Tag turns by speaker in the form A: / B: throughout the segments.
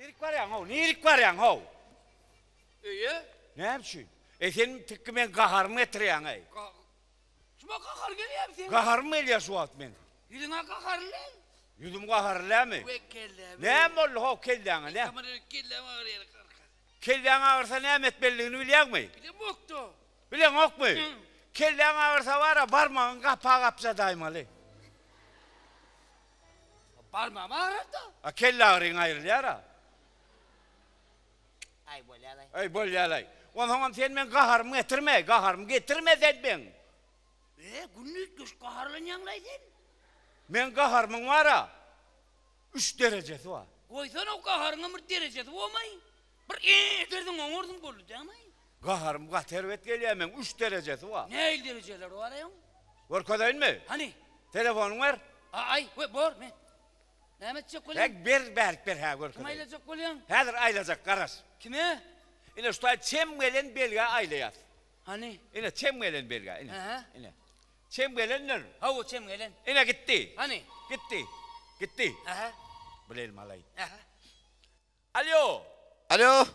A: Nirik var ya, hov, nirik var ya, hov.
B: Öye?
A: Ne biçim? E sen tikki men gahar mı etiriyan
B: ey? Şuma gahar geliyem sen.
A: Gahar mı eliya şu at men?
B: Yüzüne gahar lan.
A: Yüzüm gahar lan mı?
B: Ve kelle.
A: Ne moll hov kelle ana ne?
B: Kamera kelle var ya. Kelle
A: ana varsa ne met belliğini biliyor
B: mu? Bilim yoktu.
A: Bilen ok mu?
B: Kelle
A: ana varsa var ya parmağın kapağı kapsa daymalı.
B: Parmağım ağrıttı.
A: A kelle ağrın ayrılıyor ha.
B: Ay böyle alay.
A: Ay bol yalay. O zaman sen men kahar mı getirme, kahar mı getirme sen ben.
B: E günlük düş kaharlan yanlaydın.
A: Men kahar mı var ha? Üç derecesi var.
B: Koysan o kaharına bir derecesi olmay. Bir ee derdin değil mi?
A: Kahar mı katervet geliyor men üç derecesi var.
B: Ne el dereceler var ya?
A: Var kadayın mı?
B: Hani?
A: Telefonun var.
B: Ay, bor me. Mehmet çok kolyan.
A: Tek bir berk bir ha gör
B: Kim çok kolyan?
A: Hazır aylacak karas.
B: Kime?
A: Ine şu çemgelen belge aylayat.
B: Hani?
A: Ine çemgelen belge. Ine.
B: Aha.
A: Ine. Çemgelen nır.
B: Ha o çem gelen.
A: Ine gitti.
B: Hani?
A: Gitti. Gitti.
B: Aha.
A: Bilelim alayım.
B: Aha.
A: Alo.
C: Alo.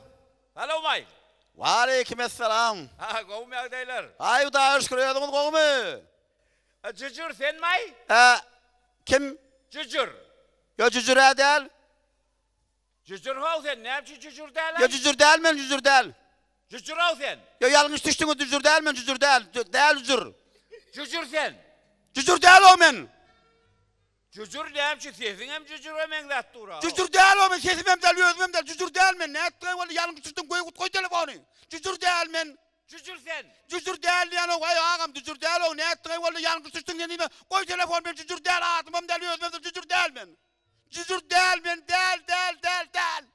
A: Alo May.
C: Ve aleykümselam.
A: Ha kovum yağdaylar.
C: Ay bu da hoş görüyordunuz kovumu.
A: Cücür sen May?
C: Ee, kim?
A: Cücür.
C: Ya cücür he değil.
A: Cücür hol sen. Ne yapıyorsun cücür değil
C: Ya cücür değil mi? Cücür değil.
A: Cücür hol sen.
C: Ya yanlış düştünüz cücür değil mi? Cücür değil. Değil cücür.
A: Cücür sen.
C: Cücür değil o men.
A: Cücür ne yapıyorsun? Sesin hem cücür hem englat dura.
C: Cücür değil o men. Sesim hem del, gözüm hem del. Cücür değil men. Ne ettin? Vallahi yanlış düştün. Koy, koy telefonu. Cücür değil men.
A: Cücür sen.
C: Cücür değil yani o. Vay ağam cücür değil o. Ne ettin? Vallahi yanlış düştün. Yani koy telefonu ben cücür değil. Ağzım hem del, gözüm hem del. Cücür değil men. Cücür değil men. Değil, değil, değil, değil.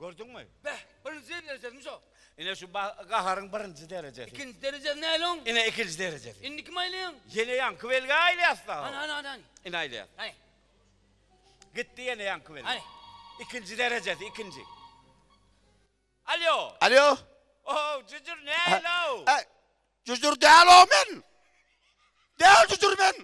A: Gördün mü?
B: Be, birinci derecesi o.
A: Yine şu kaharın birinci derecesi.
B: İkinci derecesi ne lan?
A: Yine ikinci derecesi.
B: İndik mi aylayan?
A: Yine yankı velge aile
B: Hani
A: hasta.
B: hani hani hani.
A: Yine aile.
B: Hani
A: Gitti yine yankı velge.
B: hani.
A: İkinci derecesi ikinci. Alo.
C: Alo.
A: Oh cücür ne alo?
C: Ay, Cüzdür değil o men. Değil cüzdür men.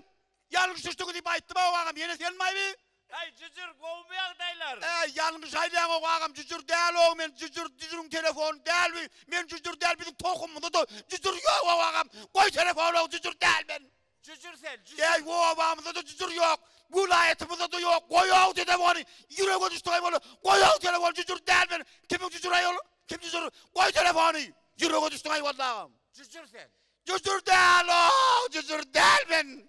C: Yanlış düştüğünü deyip ayıttım o ağam. Yine sen mi?
A: Ay cücür kovum yağdaylar.
C: Ey yanlış aylayan o ağam. Cüzdür değil o men. Cüzdür, cüzdürün telefonu değil mi? Men cüzdür değil bizim tokumumda da cüzdür yok o ağam. Koy telefonu o cüzdür değil men.
A: Cücür sen. Cücür.
C: Ey o ağamızda da cüzdür yok. Vilayetimizde de yok. Koy o telefonu. Yüreğe düştü aymalı. Koy o telefonu cüzdür değil men. Kimin cüzdür ayol? Kim cüzdür? Koy telefonu. Yüreğe düştü aymalı ağam.
A: Cücür sen.
C: Cüzdür değil o. Cüzdür değil men.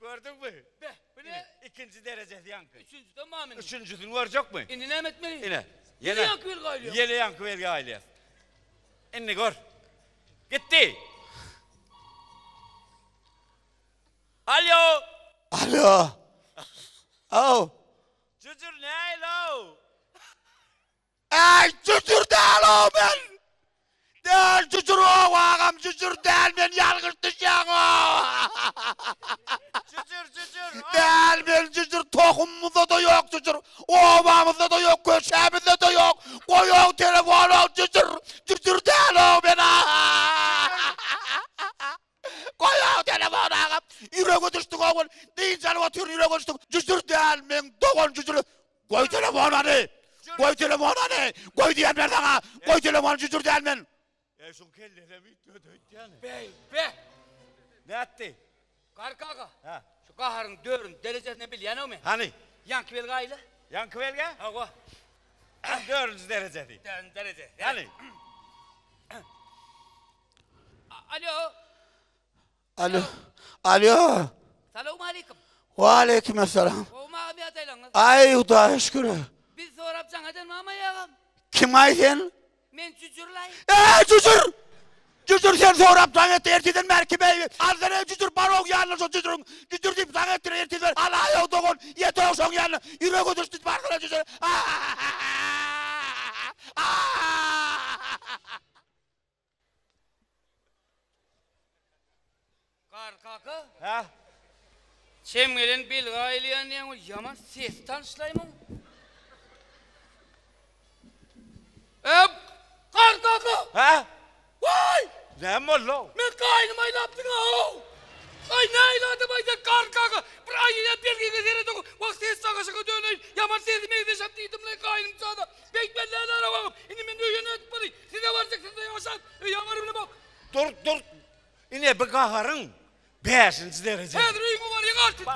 A: Gördün mü?
B: Ne?
A: İkinci derecesi yankı.
B: Üçüncü de mamin.
A: Üçüncüsünü görecek mi?
B: İndi ne etmeli?
A: Yine.
B: Yine yankı bir gaylıyor.
A: Yine yankı vergi aile. İnni gör. Gitti. Alo.
C: Alo. Oh.
A: Cücür ne alo?
C: Ey cücür değil o ben. Cücür değil ben yanlış düşen o.
A: Cücür cücür. o.
C: Değil ben cücür tohumumuzda da yok cücür. Ovamızda da yok köşemizde de yok. Koy o telefonu cücür. Cücür değil o ben Koy o telefonu ağam. Yüreğe düştük oğul. Deyin canım atıyor yüreğe düştük. Cücür değil men doğan cücür. Koy telefonu hani. Koy telefonu hani. Koy diyen nereden ha? Koy telefonu cücür değil men.
A: Ya şu kellere mi dödü yani?
B: Be, be.
A: Ne etti?
B: Kar kaka.
A: Ha.
B: Şu kaharın dörün derecesini bil yanı mı?
A: Hani?
B: Yankı bir gayle.
A: Yankı vergi?
B: Ha o.
A: Dördüncü derecesi.
B: Den derece.
A: Yani?
B: Alo.
C: Alo. Alo.
B: Selamun aleyküm.
C: Ve aleyküm selam. Ay Huda şükür.
B: Biz sorap sana mama yağım.
C: Kim aydın?
B: Men çüçürlay.
C: Eee cücür. Cücür sen sorap sana etti ertiden merkebe. Alzana cücür barok yanlış o cücürün. Cücür deyip sana etti ertiden. Allah yok dokun. Yeter o son yanına. Yüreğe düştü barkına cücür.
B: Kar kaka.
A: Ha?
B: Çemgelin bil gayliyan diyen o yaman ses tanışlayım şaka şaka dönün.
A: Yamar
B: sevdim
A: evde şattı
B: yetimle kaynım sağda. Bekmenlerle arabam. İni ben öyle etmeli. Size varacak size yavaşan. Yamarımla bak. Dur
A: dur. İne bir kaharın. Beşinci derece.
B: Her rüyum var ya artık.